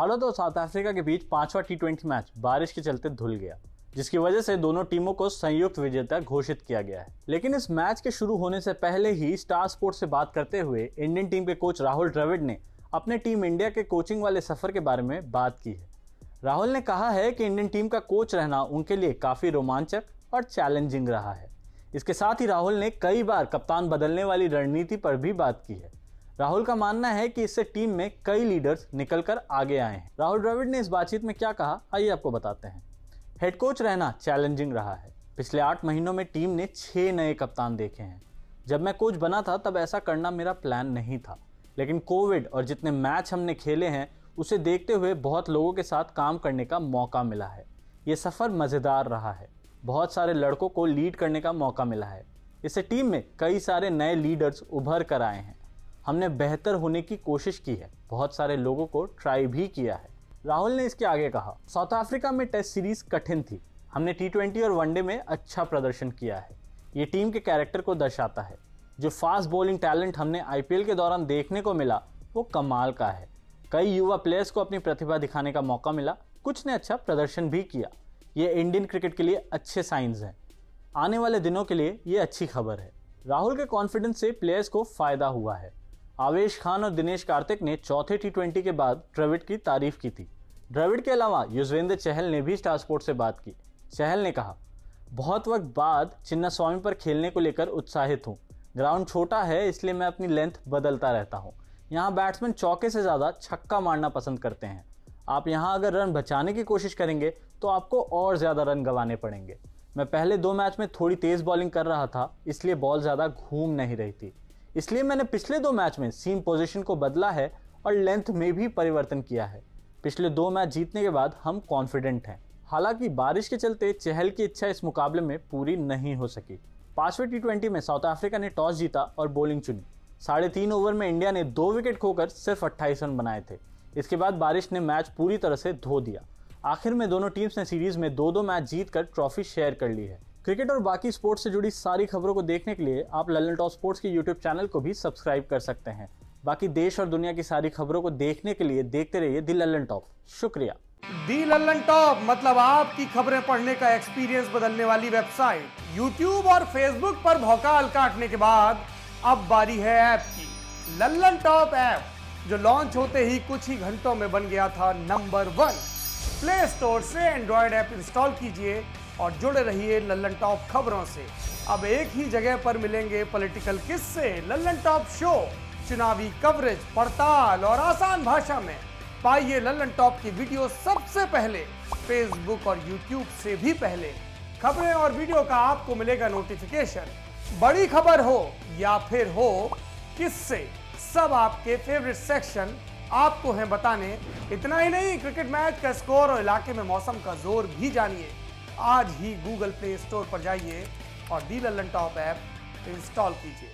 भारत और south Africa के बीच पांचवा टी मैच बारिश के चलते धुल गया, जिसकी वजह से दोनों टीमों को संयुक्त विजेता घोषित किया गया है। लेकिन इस मैच के शुरू होने से पहले ही स्टार स्पोर्ट्स से बात करते हुए इंडियन टीम के कोच राहुल द्रविड़ ने अपने टीम इंडिया के कोचिंग वाले सफ़र के बारे में बात की है। राहुल ने कहा है कि इंडियन टीम का कोच रहना उनके लिए काफ़ी रोमांचक और चैलेंजिंग रहा है। इसके साथ ही राहुल ने कई बार कप्तान बदलने वाली रणनीति पर भी बात की है। राहुल का मानना है कि इससे टीम में कई लीडर्स निकलकर आगे आए हैं। राहुल द्रविड़ ने इस बातचीत में क्या कहा, आइए आपको बताते हैं। हेड कोच रहना चैलेंजिंग रहा है। पिछले आठ महीनों में टीम ने छह नए कप्तान देखे हैं। जब मैं कोच बना था, तब ऐसा करना मेरा प्लान नहीं था। लेकिन कोविड और जितने मैच हमने खेले हैं, उसे देखते हुए बहुत लोगों के साथ काम करने का मौका मिला है। ये सफ़र मज़ेदार रहा है। बहुत सारे लड़कों को लीड करने का मौका मिला है। इससे टीम में कई सारे नए लीडर्स उभर कर आए हैं। हमने बेहतर होने की कोशिश की है। बहुत सारे लोगों को ट्राई भी किया है। राहुल ने इसके आगे कहा, साउथ अफ्रीका में टेस्ट सीरीज़ कठिन थी। हमने टी ट्वेंटी और वनडे में अच्छा प्रदर्शन किया है। ये टीम के कैरेक्टर को दर्शाता है। जो फास्ट बॉलिंग टैलेंट हमने आईपीएल के दौरान देखने को मिला, वो कमाल का है। कई युवा प्लेयर्स को अपनी प्रतिभा दिखाने का मौका मिला। कुछ ने अच्छा प्रदर्शन भी किया। ये इंडियन क्रिकेट के लिए अच्छे साइंस हैं। आने वाले दिनों के लिए ये अच्छी खबर है। राहुल के कॉन्फिडेंस से प्लेयर्स को फ़ायदा हुआ है। आवेश खान और दिनेश कार्तिक ने चौथे टी के बाद द्रविड की तारीफ़ की थी। द्रविड के अलावा युजवेंद्र चहल ने भी स्टार स्पोर्ट से बात की। चहल ने कहा, बहुत वक्त बाद चिन्ना स्वामी पर खेलने को लेकर उत्साहित हूँ। ग्राउंड छोटा है, इसलिए मैं अपनी लेंथ बदलता रहता हूँ। यहाँ बैट्समैन चौके से ज़्यादा छक्का मारना पसंद करते हैं। आप यहाँ अगर रन बचाने की कोशिश करेंगे तो आपको और ज़्यादा रन गंवाने पड़ेंगे। मैं पहले दो मैच में थोड़ी तेज़ बॉलिंग कर रहा था, इसलिए बॉल ज़्यादा घूम नहीं रही थी। इसलिए मैंने पिछले दो मैच में सीम पोजीशन को बदला है और लेंथ में भी परिवर्तन किया है। पिछले दो मैच जीतने के बाद हम कॉन्फिडेंट हैं। हालाँकि बारिश के चलते चहल की इच्छा इस मुकाबले में पूरी नहीं हो सकी। पाँचवें टी ट्वेंटी में साउथ अफ्रीका ने टॉस जीता और बॉलिंग चुनी। साढ़े तीन ओवर में इंडिया ने दो विकेट खोकर सिर्फ़ अट्ठाईस रन बनाए थे। इसके बाद बारिश ने मैच पूरी तरह से धो दिया। आखिर में दोनों टीम्स ने सीरीज़ में दो दो मैच जीत कर ट्रॉफी शेयर कर ली है। क्रिकेट और बाकी स्पोर्ट्स से जुड़ी सारी खबरों को देखने के लिए आप ललन टॉप स्पोर्ट्स के यूट्यूब चैनल को भी सब्सक्राइब कर सकते हैं। बाकी देश और दुनिया की सारी खबरों को देखने के लिए देखते रहिए दी ललन टॉप। शुक्रिया। दी लल्लन टॉप मतलब आपकी खबरें पढ़ने का एक्सपीरियंस बदलने वाली वेबसाइट यूट्यूब और फेसबुक पर भौकाल काटने के बाद अब बारी है ऐप की। लल्लन टॉप ऐप, जो लॉन्च होते ही कुछ ही घंटों में बन गया था नंबर वन प्ले स्टोर से एंड्रॉयड ऐप इंस्टॉल कीजिए। और जुड़े रहिए लल्लन टॉप खबरों से। अब एक ही जगह पर मिलेंगे पॉलिटिकल किस्से। लल्लन टॉप शो, चुनावी कवरेज, पड़ताल और आसान भाषा में। पाइए लल्लन टॉप की वीडियो सबसे पहले फेसबुक और यूट्यूब से भी पहले। खबरें और वीडियो का आपको मिलेगा नोटिफिकेशन बड़ी खबर हो या फिर हो किससे, सब आपके फेवरेट सेक्शन आपको हैं बताने। इतना ही नहीं क्रिकेट मैच का स्कोर और इलाके में मौसम का ज़ोर भी जानिए। आज ही गूगल प्ले स्टोर पर जाइए और the Lallan top app install कीजिए।